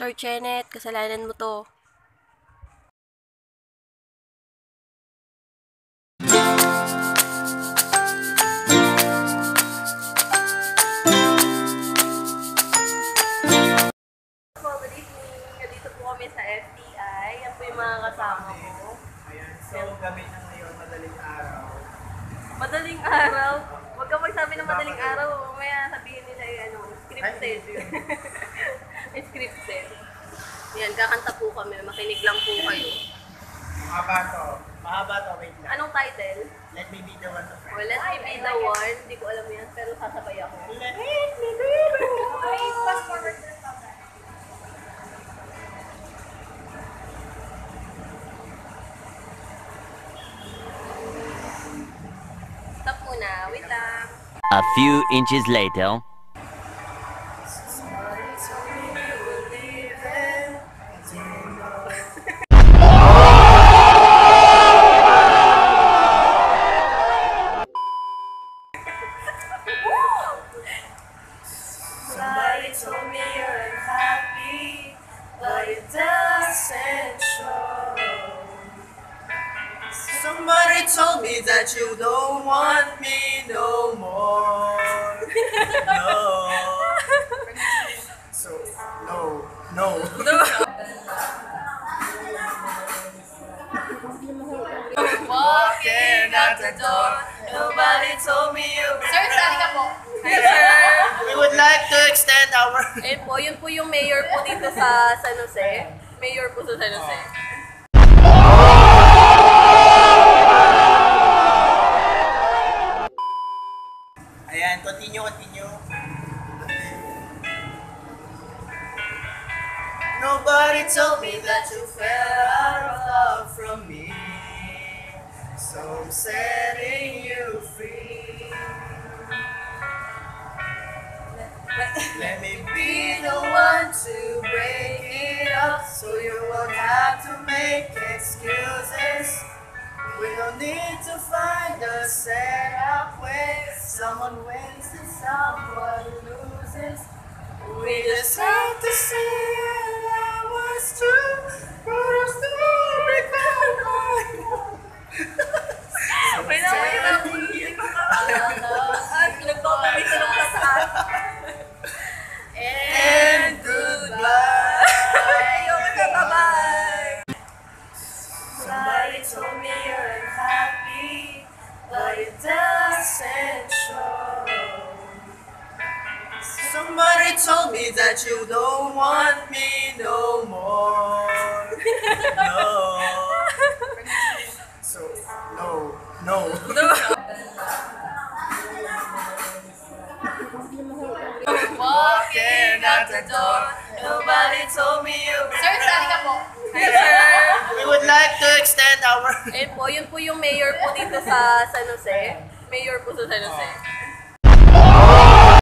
Sir Chenet, kasalanan mo to. Madaling araw. Huwag kang magsabi ng madaling araw. Mamaya sabihin nila yung ano, scripted. scripted. Yan, kakanta po kami. Makinig lang po kayo. Mahaba to. Mahaba to, wait lang. Anong title? Let me be the one to Well, let me be the one. Hindi ko alam yan, pero sasabay ako. Let me be the Okay, fast forward na lang. Stop muna. Wait lang. A few inches later. Told me that you don't want me no more. no. So, no, no. Walking out the door, nobody told me you were Sir, sali ka po. Hi, sir. We would like to extend our... Ayun po, yun po yung mayor po dito sa San Jose. Mayor po sa San Jose. Nobody told me that you fell out of love from me. So I'm We don't need to find a set setup where someone wins and someone loses. We just have to say told me that you don't want me no more. no. So, no, no. Walking out the door, nobody told me you were Sir, sali ka po. Hi, sir. We would like to extend our... Ayun po, yun po yung mayor po dito sa San Jose. Mayor po sa San Jose.